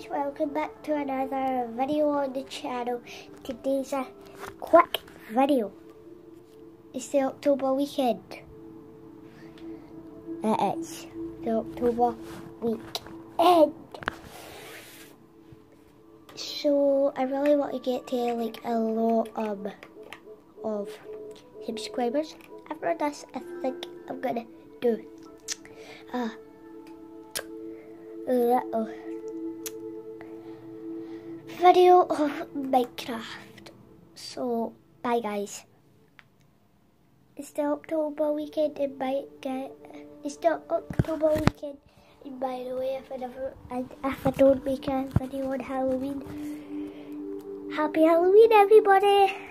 guys, welcome back to another video on the channel. Today's a quick video. It's the October weekend. It is the October weekend. So I really want to get to like a lot um, of subscribers. After this, I think I'm gonna do a little video of Minecraft. So, bye guys. It's the October weekend in my It's the October weekend. And by the way, if I never, if I don't make a video on Halloween, happy Halloween, everybody!